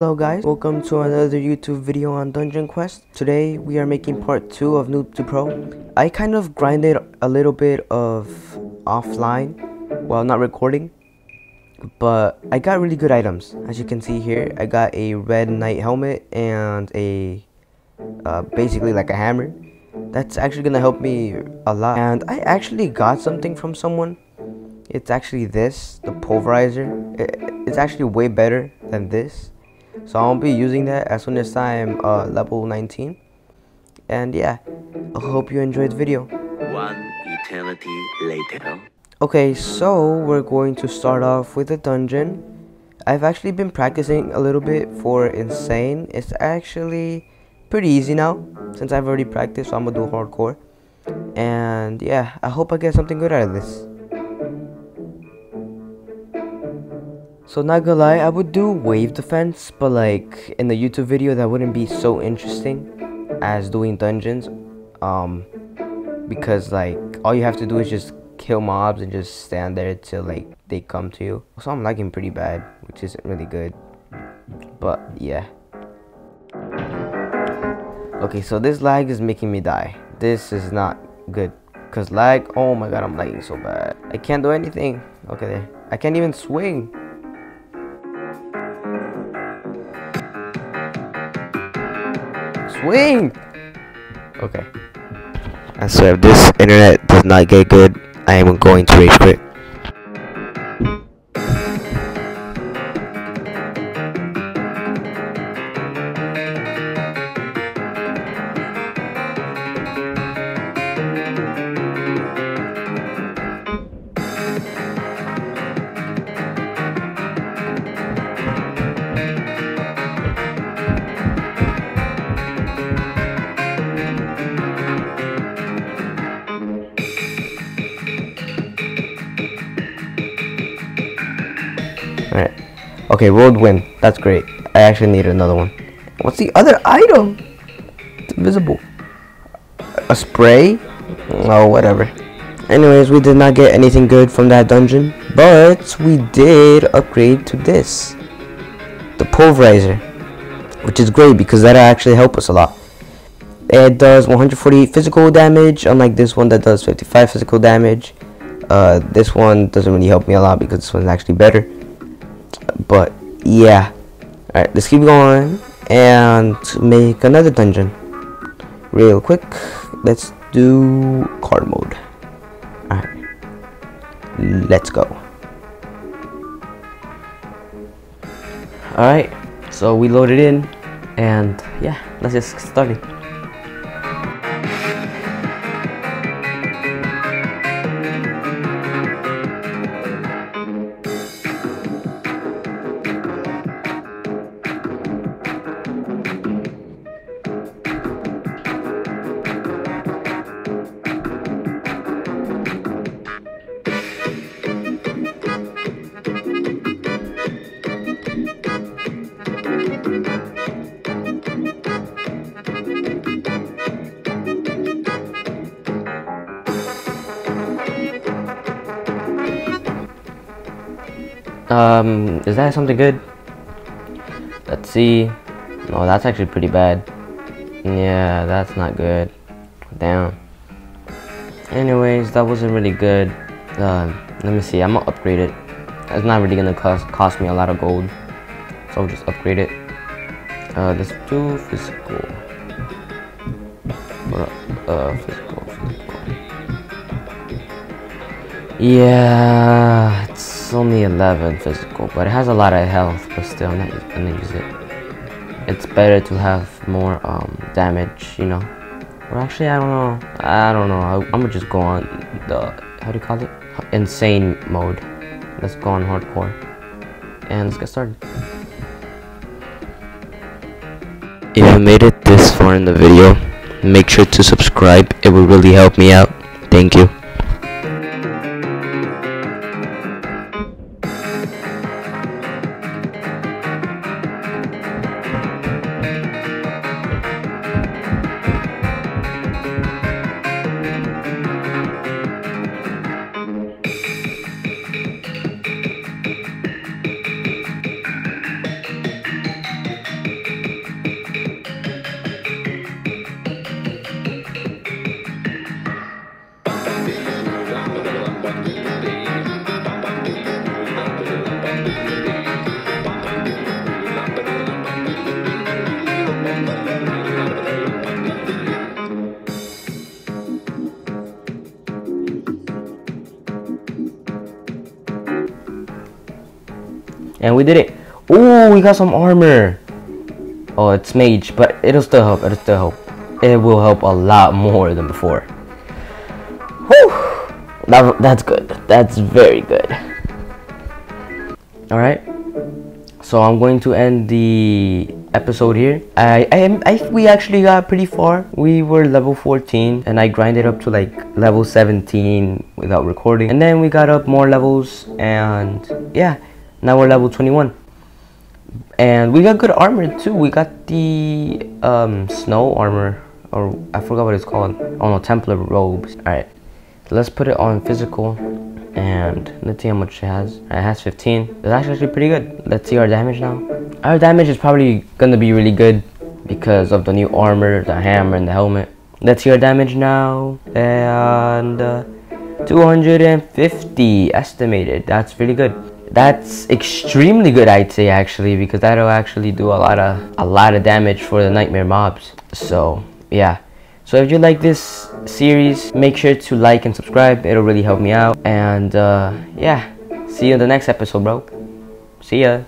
Hello guys, welcome to another YouTube video on Dungeon Quest. Today we are making part 2 of Noob to Pro. I kind of grinded a little bit of offline while not recording. But I got really good items. As you can see here, I got a red knight helmet and a uh, basically like a hammer. That's actually gonna help me a lot. And I actually got something from someone. It's actually this, the pulverizer. It, it's actually way better than this so I'll be using that as soon as I'm uh, level 19. And yeah, I hope you enjoyed the video. One eternity later. Okay, so we're going to start off with a dungeon. I've actually been practicing a little bit for Insane. It's actually pretty easy now since I've already practiced, so I'm gonna do hardcore. And yeah, I hope I get something good out of this. So not gonna lie, I would do wave defense, but like in the YouTube video that wouldn't be so interesting as doing dungeons. Um because like all you have to do is just kill mobs and just stand there till like they come to you. So I'm lagging pretty bad, which isn't really good. But yeah. Okay, so this lag is making me die. This is not good. Cause lag, oh my god, I'm lagging so bad. I can't do anything. Okay. I can't even swing. Swing! Okay. I swear, if this internet does not get good, I am going to rage quit. Alright. Okay, road win. That's great. I actually need another one. What's the other item? It's invisible. A spray? Oh, whatever. Anyways, we did not get anything good from that dungeon. But we did upgrade to this. The pulverizer. Which is great because that'll actually help us a lot. It does 148 physical damage, unlike this one that does 55 physical damage. Uh, this one doesn't really help me a lot because this one's actually better but yeah. All right let's keep going and make another dungeon. Real quick let's do card mode. All right let's go. All right so we loaded in and yeah let's just start it Um, is that something good? Let's see. Oh, that's actually pretty bad. Yeah, that's not good. Damn. Anyways, that wasn't really good. Uh, let me see. I'm gonna upgrade it. It's not really gonna cost cost me a lot of gold, so I'll just upgrade it. Uh, let's do physical. Uh, physical, physical. Yeah, it's only 11 physical, but it has a lot of health, but still, I'm not gonna use it. It's better to have more um, damage, you know. Or actually, I don't know. I don't know. I, I'm gonna just go on the, how do you call it? Insane mode. Let's go on hardcore. And let's get started. If you made it this far in the video, make sure to subscribe. It will really help me out. Thank you. And we did it. Oh, we got some armor. Oh, it's mage, but it'll still help. It'll still help. It will help a lot more than before. Whew. That, that's good. That's very good. Alright. So I'm going to end the episode here. I, I am I we actually got pretty far. We were level 14 and I grinded up to like level 17 without recording. And then we got up more levels and yeah, now we're level 21 and we got good armor too. We got the um, snow armor or i forgot what it's called. Oh no templar robes. All right. Let's put it on physical. And let's see how much it has. It has 15 that's actually pretty good. Let's see our damage now. Our damage is probably gonna be really good because of the new armor the hammer and the helmet. Let's see our damage now. And uh, 250 estimated. That's really good that's extremely good I'd say actually because that'll actually do a lot of a lot of damage for the nightmare mobs. So yeah. So if you like this series make sure to like and subscribe. It'll really help me out. And uh, yeah. See you in the next episode bro. See ya